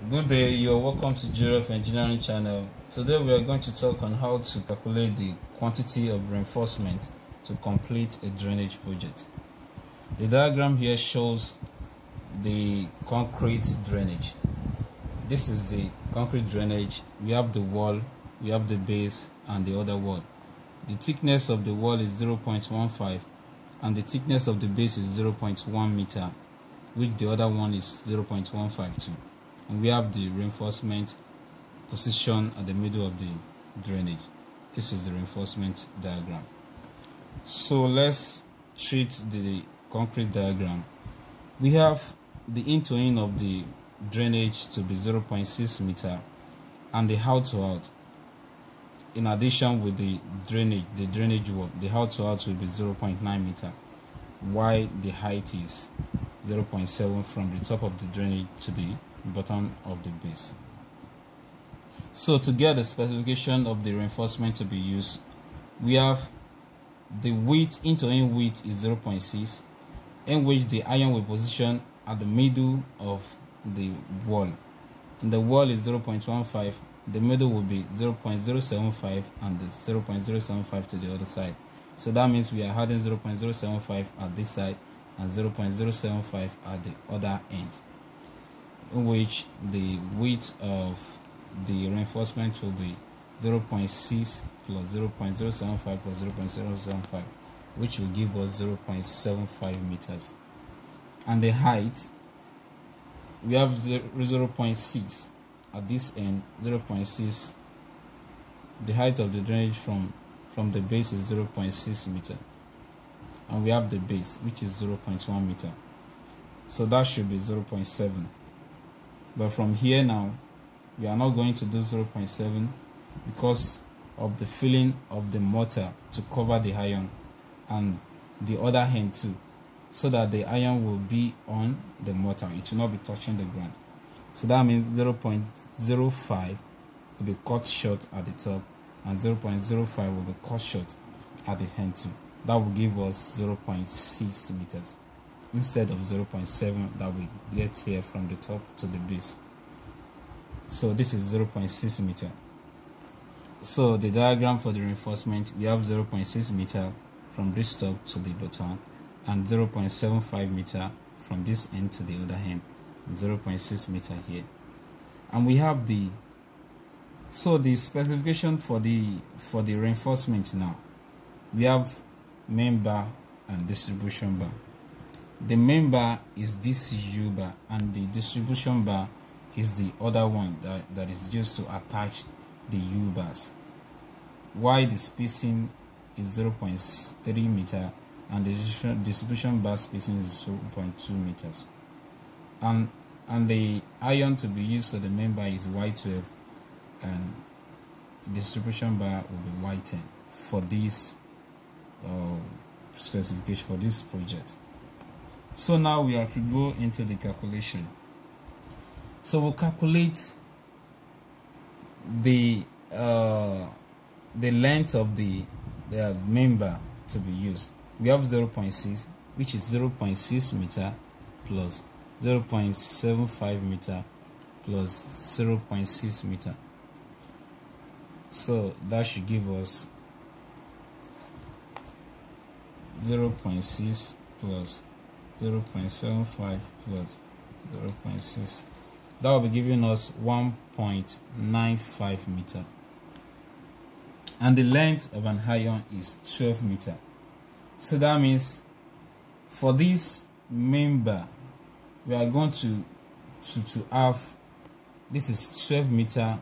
Good day, you're welcome to GRF Engineering channel. Today we are going to talk on how to calculate the quantity of reinforcement to complete a drainage project. The diagram here shows the concrete drainage. This is the concrete drainage. We have the wall, we have the base and the other wall. The thickness of the wall is 0.15 and the thickness of the base is 0.1 meter which the other one is 0.152 and we have the reinforcement position at the middle of the drainage. This is the reinforcement diagram. So let's treat the concrete diagram. We have the in to in of the drainage to be 0.6 meter and the out to out in addition with the drainage the drainage wall the out to out will be 0.9 meter. Why the height is 0.7 from the top of the drainage to the bottom of the base. So to get the specification of the reinforcement to be used, we have the width into in width is 0.6 in which the iron will position at the middle of the wall. And the wall is 0.15 the middle will be 0.075 and the 0.075 to the other side. So that means we are adding 0.075 at this side and 0.075 at the other end in which the width of the reinforcement will be 0.6 plus 0.075 plus 0.075 which will give us 0.75 meters. And the height we have 0.6 at this end 0.6 the height of the drainage from from the base is 0.6 meter. And we have the base which is 0.1 meter. So that should be 0.7 but from here now we are not going to do 0.7 because of the filling of the mortar to cover the iron and the other hand too so that the iron will be on the mortar. It will not be touching the ground. So that means 0.05 will be cut short at the top and 0.05 will be cut short at the end too. That will give us 0.6 meters instead of 0.7 that we get here from the top to the base. So this is 0.6 meter. So the diagram for the reinforcement we have 0.6 meter from this top to the bottom and 0.75 meter from this end to the other end 0.6 meter here. And we have the so the specification for the for the reinforcement now we have main bar and distribution bar the main bar is this U bar and the distribution bar is the other one that, that is used to attach the U bars. Why the spacing is 0.3 meter and the distribution bar spacing is 0.2 meters. And and the iron to be used for the main bar is Y12 and distribution bar will be Y10 for this uh, specification for this project so now we are to go into the calculation. So we'll calculate the uh, the length of the, the member to be used. We have 0.6 which is 0.6 meter plus 0.75 meter plus 0.6 meter. So that should give us 0.6 plus 0.75 plus 0.6 that will be giving us 1.95 meter. And the length of an iron is 12 meter. So that means for this member we are going to to to have this is 12 meter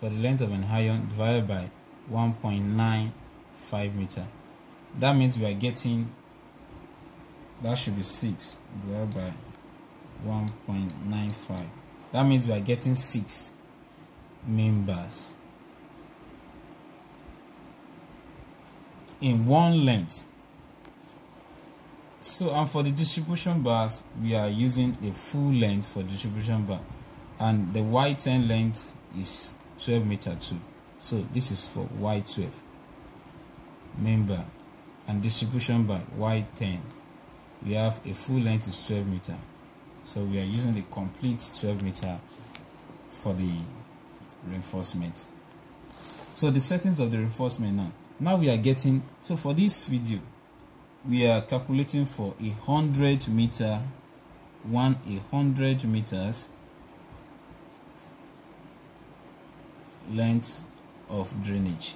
for the length of an iron divided by 1.95 meter. That means we are getting that should be 6 divided by 1.95 that means we are getting 6 members. In one length. So and for the distribution bars we are using a full length for distribution bar. And the y10 length is 12 meter 2 so this is for y12 member. And distribution bar y10 we have a full length is 12 meter. So we are using the complete 12 meter for the reinforcement. So the settings of the reinforcement now now we are getting so for this video we are calculating for a hundred meter one a hundred meters length of drainage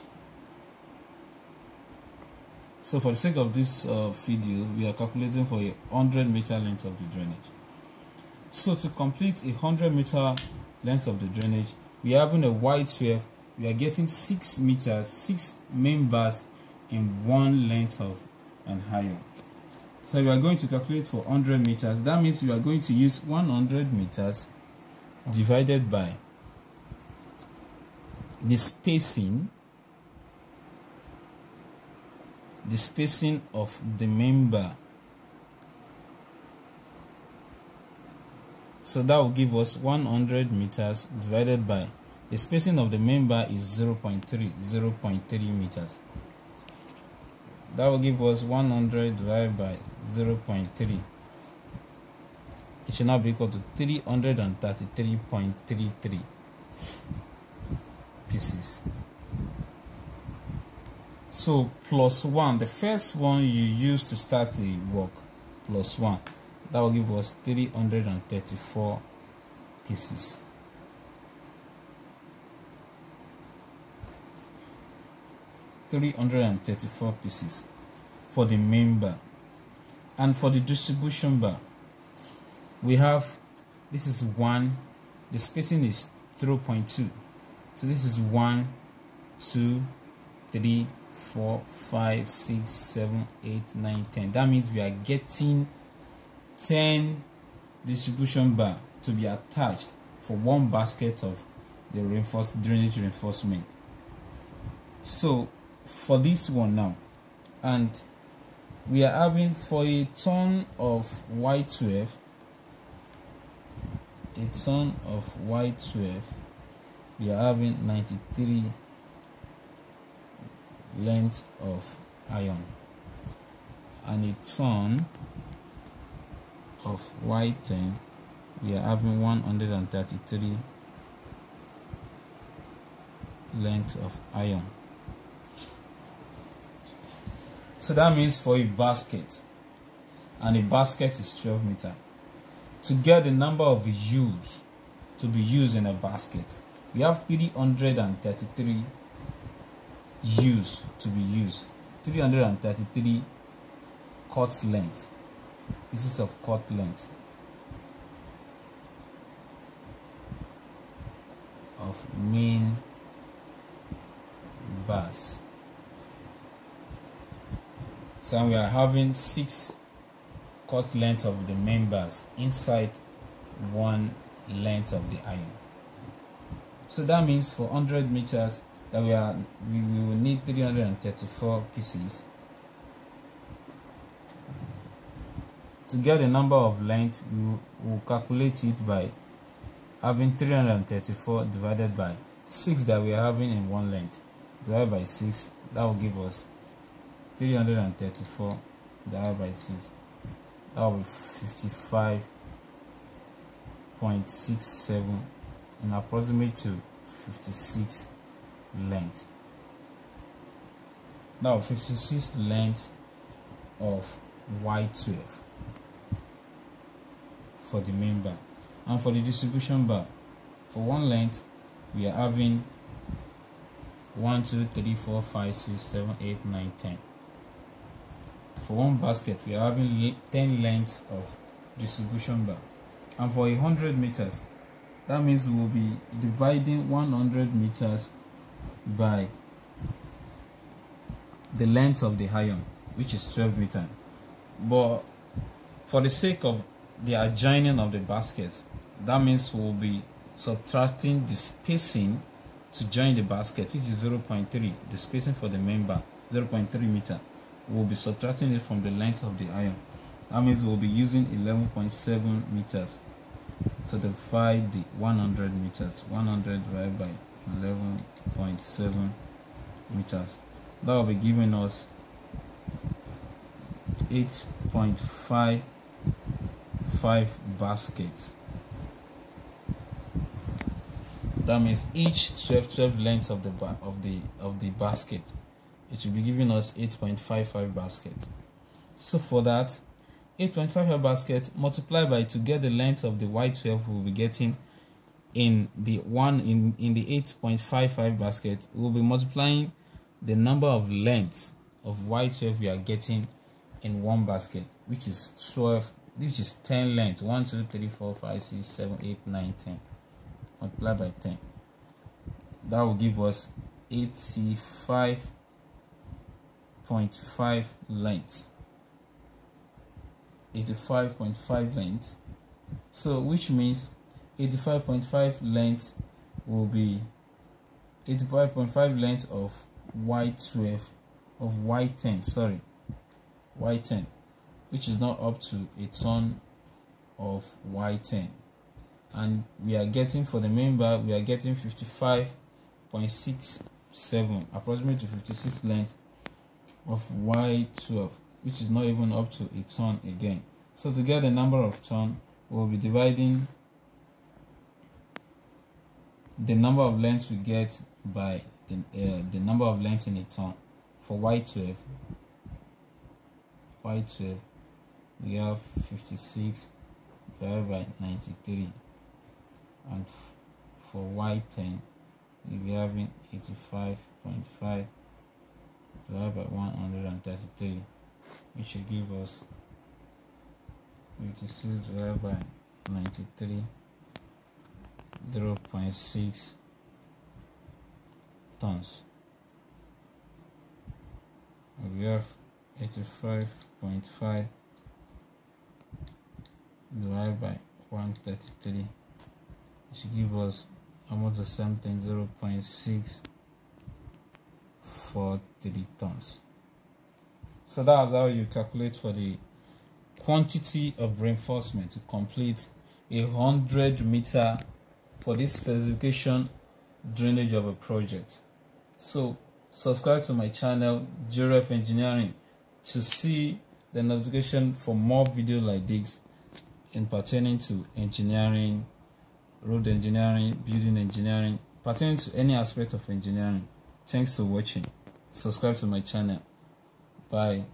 so for the sake of this uh, video we are calculating for a 100 meter length of the drainage. So to complete a 100 meter length of the drainage we are having a wide sweep. we are getting 6 meters 6 main bars in one length of an iron so we are going to calculate for 100 meters. That means we are going to use 100 meters divided by the spacing the spacing of the member. So that will give us 100 meters divided by the spacing of the member is 0 0.3 0 0.3 meters. That will give us 100 divided by 0 0.3 it should now be equal to 333.33 pieces so plus 1 the first one you use to start the work plus 1 that will give us 334 pieces. Three hundred and thirty-four pieces for the main bar, and for the distribution bar, we have this is one, the spacing is 0.2 so this is one, two, three, four, five, six, seven, eight, nine, ten. That means we are getting 10 distribution bar to be attached for one basket of the reinforced drainage reinforcement. So for this one now, and we are having for a ton of Y12, a ton of Y12 we are having 93 length of iron. And a ton of y10 we are having 133 length of iron. So that means for a basket and a basket is 12 meter to get the number of ewes to be used in a basket we have 333 U's to be used. 333 cut length pieces of cut length of main bars. So we are having six cut length of the main bars inside one length of the iron. So that means for 100 meters that we are we, we will need 334 pieces to get the number of length. We will, will calculate it by having 334 divided by 6 that we are having in one length. Divided by 6 that will give us 334 divided by 6 that will be 55.67 and approximate to 56 length. Now 56 length of y12 for the main bar. And for the distribution bar for one length we are having 1 2 3 4 5 6 7 8 9 10 for one basket we are having 10 lengths of distribution bar. And for 100 meters that means we will be dividing 100 meters by the length of the iron which is 12 meter. But for the sake of the adjoining of the baskets that means we'll be subtracting the spacing to join the basket which is 0.3 the spacing for the member 0.3 meter. We'll be subtracting it from the length of the iron. That means we'll be using 11.7 meters to divide the 100 meters 100 divided by 11.7 meters. That will be giving us 8.55 baskets. That means each 12 12 length of the of the of the basket it will be giving us 8.55 basket. So for that 8.55 basket multiplied by to get the length of the y12 we'll be getting in the one in in the 8.55 basket we'll be multiplying the number of lengths of y12 we are getting in one basket which is 12 which is 10 lengths. 1 2 3 4 5 6 7 8 9 10 multiply by 10 that will give us 85.5 lengths. 85.5 lengths. So which means 85.5 length will be 85.5 length of y12 of y10 sorry y10 which is not up to a ton of y10 and we are getting for the main bar we are getting 55.67 approximately to 56 length of y12 which is not even up to a ton again. So to get the number of ton we'll be dividing the number of lengths we get by the, uh, the number of lengths in a ton for y12 y12 we have 56 divided by 93 and for y10 we'll be having 85.5 divided by 133 which will give us 86 divided by 93 0.6 tons. We have 85.5 divided by 133 which give us almost the same thing 0.643 tons. So that's how you calculate for the quantity of reinforcement to complete a hundred meter for this specification drainage of a project. So subscribe to my channel GRF Engineering to see the notification for more videos like this in pertaining to engineering road engineering building engineering pertaining to any aspect of engineering. Thanks for watching. Subscribe to my channel. Bye